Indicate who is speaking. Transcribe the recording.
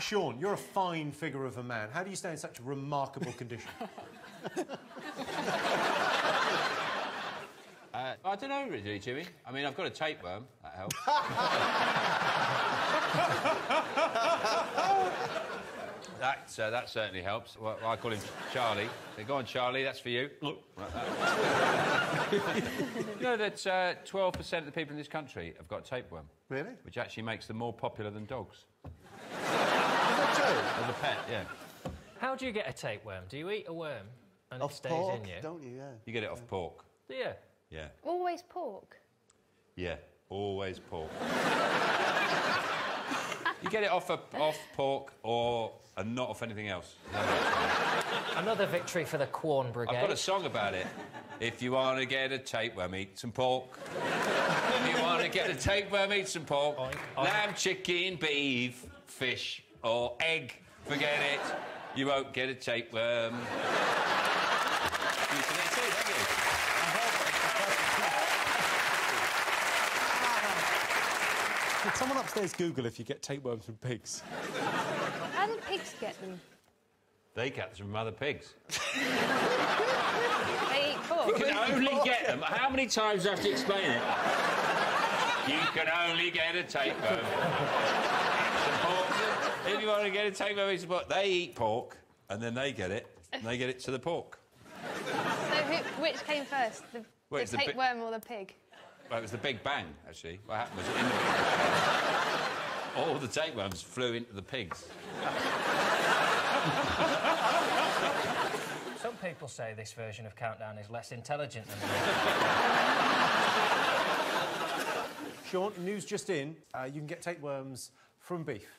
Speaker 1: Sean, you're a fine figure of a man. How do you stay in such a remarkable condition?
Speaker 2: Uh, I don't know, really, Jimmy. I mean, I've got a tapeworm. That helps. that, uh, that certainly helps. Well, I call him Charlie. So go on, Charlie, that's for you. Look. That. you know that uh, 12% of the people in this country have got tapeworm,
Speaker 1: Really?
Speaker 2: which actually makes them more popular than dogs.
Speaker 1: Is that
Speaker 2: As a pet, yeah.
Speaker 3: How do you get a tapeworm? Do you eat a worm and it stays
Speaker 4: pork,
Speaker 3: in you?
Speaker 4: don't you? Yeah.
Speaker 2: You get it off pork.
Speaker 3: Yeah.
Speaker 2: Yeah.
Speaker 5: Always pork.
Speaker 2: Yeah, always pork. you get it off a, off pork or and not off anything else.
Speaker 3: Another victory for the Quorn Brigade.
Speaker 2: I've got a song about it. If you want to get a tapeworm, eat some pork. if you want to get a tapeworm, eat some pork.
Speaker 3: Oink, oink.
Speaker 2: Lamb, chicken, beef, fish, or egg. Forget it. You won't get a tapeworm. You can eat it, have you?
Speaker 1: Could someone upstairs Google if you get tapeworms from pigs?
Speaker 5: How do pigs get them?
Speaker 2: They get them from other pigs.
Speaker 5: They eat pork.
Speaker 2: You can only get them. How many times do I have to explain it? You can only get a tapeworm. Some pork. If you want to get a tapeworm, it's pork. They eat pork, and then they get it, and they get it to the pork.
Speaker 5: So who, which came first, the,
Speaker 2: Well,
Speaker 5: the
Speaker 2: it's the bi-
Speaker 5: tapeworm or the pig?
Speaker 2: Well, it was the Big Bang, actually. What happened was in the Big Bang, all the tapeworms flew into the pigs.
Speaker 3: Some people say this version of Countdown is less intelligent than
Speaker 1: Sean, news just in. Uh, you can get tapeworms from beef.